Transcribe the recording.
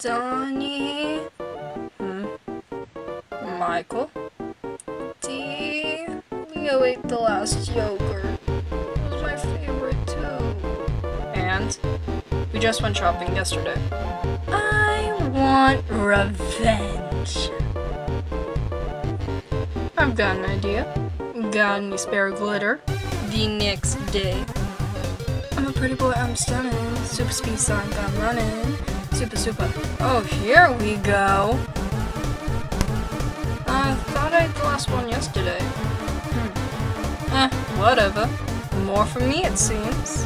Donnie. Hmm. Michael. D. Leo ate the last yogurt. It was my favorite too. And we just went shopping yesterday. I want revenge. I've got an idea. Got any spare glitter? The next day. I'm a pretty boy, I'm stunning. Super speed sonic, I'm running. Super, super. Oh, here we go. I thought I had the last one yesterday. Hmm. Eh, whatever. More from me, it seems.